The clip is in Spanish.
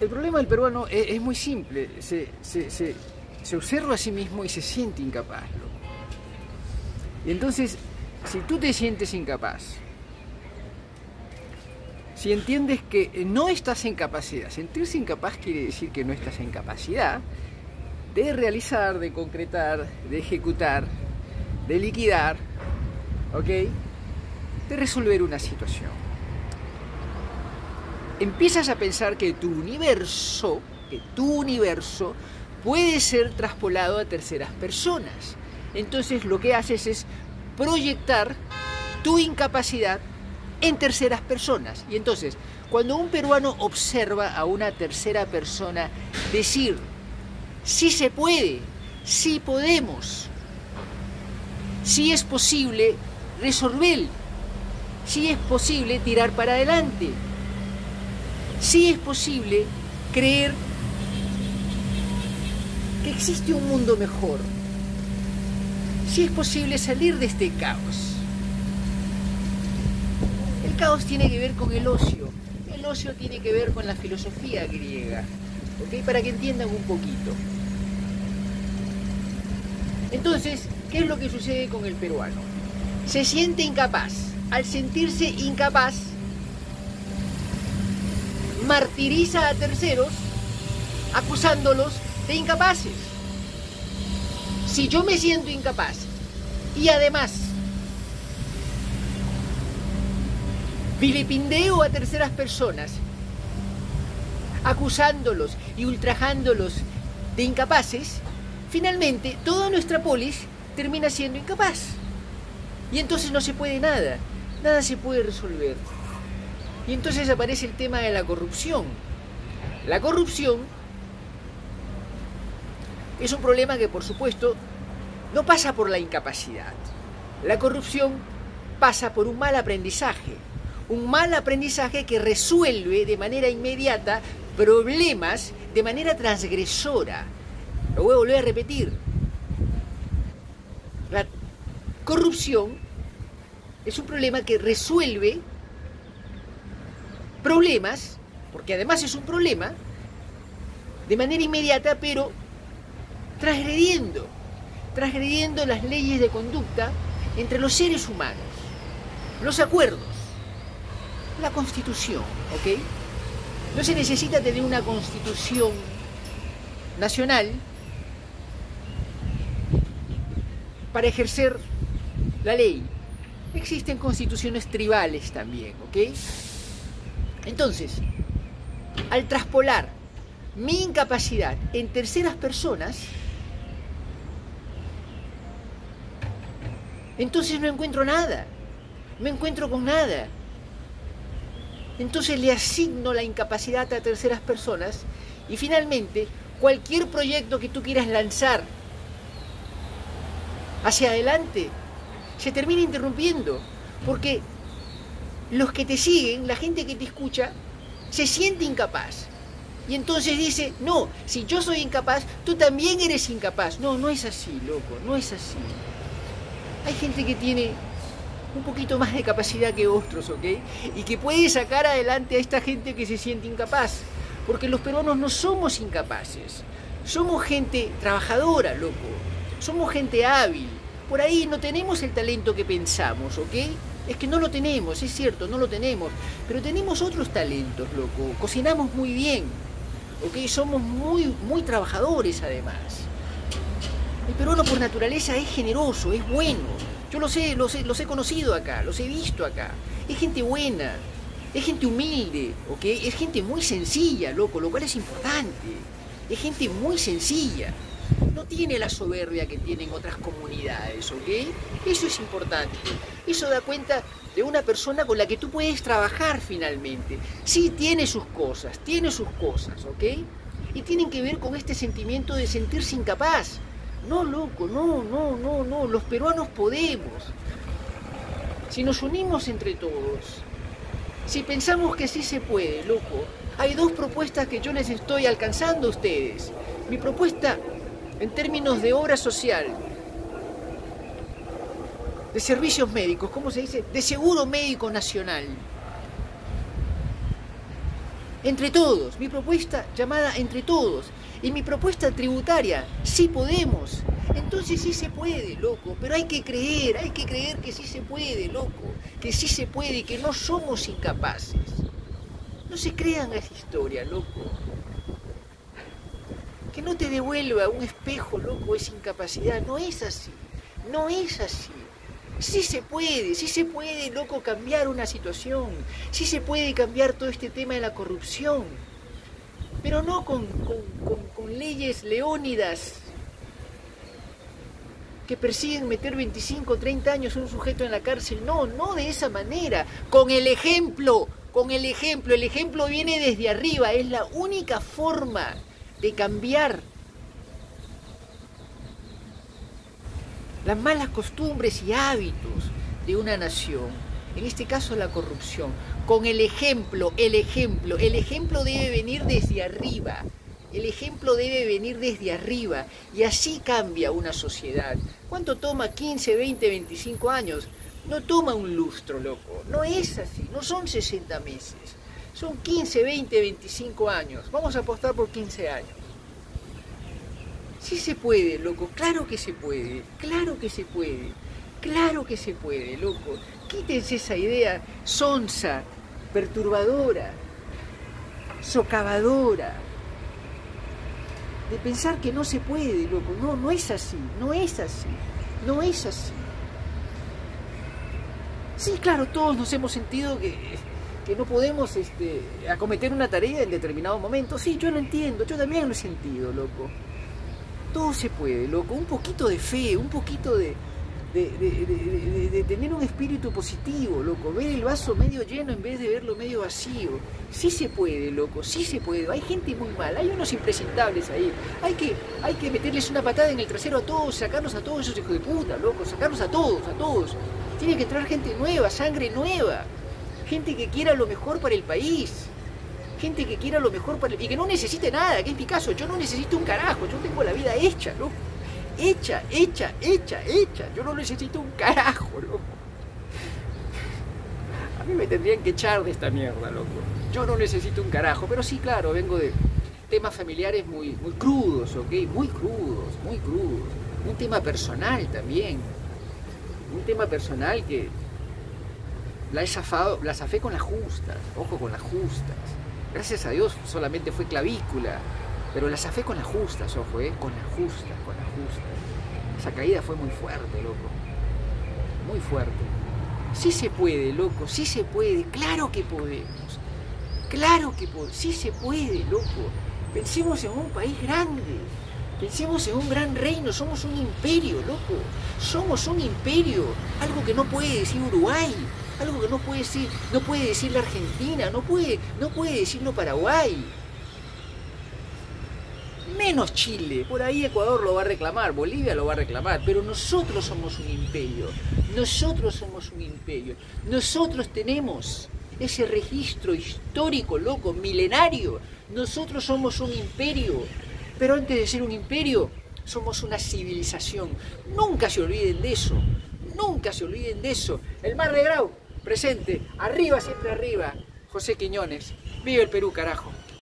el problema del peruano es, muy simple. Se, se, observa a sí mismo y se siente incapaz. Y entonces, si tú te sientes incapaz, si entiendes que no estás en capacidad, sentirse incapaz quiere decir que no estás en capacidad de realizar, de concretar, de ejecutar, de liquidar, ¿ok? De resolver una situación. Empiezas a pensar que tu universo, que tu universo puede ser traspolado a terceras personas. Entonces lo que haces es proyectar tu incapacidad en terceras personas. Y entonces, cuando un peruano observa a una tercera persona decir, sí se puede, sí podemos, sí es posible resolver, sí es posible tirar para adelante, sí es posible creer que existe un mundo mejor, sí es posible salir de este caos caos tiene que ver con el ocio. El ocio tiene que ver con la filosofía griega. Para que entiendan un poquito. Entonces, ¿qué es lo que sucede con el peruano? Se siente incapaz. Al sentirse incapaz, martiriza a terceros acusándolos de incapaces. Si yo me siento incapaz y además vilipindeo a terceras personas, acusándolos y ultrajándolos de incapaces, finalmente toda nuestra polis termina siendo incapaz. Y entonces no se puede nada, nada se puede resolver. Y entonces aparece el tema de la corrupción. La corrupción es un problema que por supuesto no pasa por la incapacidad. La corrupción pasa por un mal aprendizaje un mal aprendizaje que resuelve de manera inmediata problemas de manera transgresora. Lo voy a volver a repetir. La corrupción es un problema que resuelve problemas, porque además es un problema, de manera inmediata, pero transgrediendo, transgrediendo las leyes de conducta entre los seres humanos, los acuerdos la constitución, ¿ok? No se necesita tener una constitución nacional para ejercer la ley. Existen constituciones tribales también, ¿ok? Entonces, al traspolar mi incapacidad en terceras personas, entonces no encuentro nada, no encuentro con nada. Entonces le asigno la incapacidad a terceras personas y finalmente cualquier proyecto que tú quieras lanzar hacia adelante se termina interrumpiendo porque los que te siguen, la gente que te escucha, se siente incapaz. Y entonces dice, no, si yo soy incapaz, tú también eres incapaz. No, no es así, loco, no es así. Hay gente que tiene un poquito más de capacidad que otros, ¿ok? Y que puede sacar adelante a esta gente que se siente incapaz. Porque los peruanos no somos incapaces. Somos gente trabajadora, loco. Somos gente hábil. Por ahí no tenemos el talento que pensamos, ¿ok? Es que no lo tenemos, es cierto, no lo tenemos. Pero tenemos otros talentos, loco. Cocinamos muy bien, ¿ok? Somos muy, muy trabajadores además. El peruano por naturaleza es generoso, es bueno yo los he, los, los he conocido acá, los he visto acá. Es gente buena, es gente humilde, ¿ok? Es gente muy sencilla, loco, lo cual es importante. Es gente muy sencilla. No tiene la soberbia que tienen otras comunidades, ¿ok? Eso es importante. Eso da cuenta de una persona con la que tú puedes trabajar finalmente. Sí, tiene sus cosas, tiene sus cosas, ¿ok? Y tienen que ver con este sentimiento de sentirse incapaz, no, loco, no, no, no, no, los peruanos podemos. Si nos unimos entre todos, si pensamos que sí se puede, loco, hay dos propuestas que yo les estoy alcanzando a ustedes. Mi propuesta en términos de obra social, de servicios médicos, ¿cómo se dice? De seguro médico nacional. Entre todos, mi propuesta llamada Entre todos. Y mi propuesta tributaria, sí podemos. Entonces sí se puede, loco, pero hay que creer, hay que creer que sí se puede, loco, que sí se puede y que no somos incapaces. No se crean esa historia, loco. Que no te devuelva un espejo, loco, esa incapacidad. No es así, no es así. Sí se puede, sí se puede, loco, cambiar una situación. Sí se puede cambiar todo este tema de la corrupción. Pero no con, con leyes leónidas que persiguen meter 25, 30 años a un sujeto en la cárcel. No, no de esa manera. Con el ejemplo, con el ejemplo. El ejemplo viene desde arriba. Es la única forma de cambiar las malas costumbres y hábitos de una nación, en este caso la corrupción, con el ejemplo, el ejemplo, el ejemplo debe venir desde arriba, el ejemplo debe venir desde arriba y así cambia una sociedad. ¿Cuánto toma 15, 20, 25 años? No toma un lustro, loco, no es así, no son 60 meses, son 15, 20, 25 años, vamos a apostar por 15 años. Sí se puede, loco, claro que se puede, claro que se puede, claro que se puede, loco. Quítense esa idea sonsa, perturbadora, socavadora, de pensar que no se puede, loco. No, no es así, no es así, no es así. Sí, claro, todos nos hemos sentido que, que no podemos este, acometer una tarea en determinado momento. Sí, yo lo entiendo, yo también lo he sentido, loco todo se puede, loco. Un poquito de fe, un poquito de, de, tener un espíritu positivo, loco. Ver el vaso medio lleno en vez de verlo medio vacío. Sí se puede, loco, sí se puede. Hay gente muy mal, hay unos impresentables ahí. Hay que, hay que meterles una patada en el trasero a todos, sacarnos a todos esos hijos de puta, loco. Sacarnos a todos, a todos. Tiene que entrar gente nueva, sangre nueva. Gente que quiera lo mejor para el país gente que quiera lo mejor para y que no necesite nada, que es mi caso, yo no necesito un carajo, yo tengo la vida hecha, loco. Hecha, hecha, hecha, hecha. Yo no necesito un carajo, loco. A mí me tendrían que echar de esta mierda, loco. Yo no necesito un carajo, pero sí, claro, vengo de temas familiares muy, muy crudos, ¿ok? Muy crudos, muy crudos. Un tema personal también. Un tema personal que la he zafado, la zafé con las justas, ojo con las justas. Gracias a Dios solamente fue clavícula, pero la zafé con las justas, ojo, ¿eh? Con las justas, con las justas. Esa caída fue muy fuerte, loco. Muy fuerte. Sí se puede, loco, sí se puede, claro que podemos. Claro que podemos, sí se puede, loco. Pensemos en un país grande. Pensemos en un gran reino, somos un imperio, loco. Somos un imperio, algo que no puede decir Uruguay, algo que no puede decir, no puede decir la Argentina, no puede, no puede decirlo Paraguay. Menos Chile, por ahí Ecuador lo va a reclamar, Bolivia lo va a reclamar, pero nosotros somos un imperio, nosotros somos un imperio, nosotros tenemos ese registro histórico, loco, milenario, nosotros somos un imperio, pero antes de ser un imperio, somos una civilización. Nunca se olviden de eso, nunca se olviden de eso. El Mar de Grau, presente, arriba, siempre arriba. José Quiñones, vive el Perú, carajo.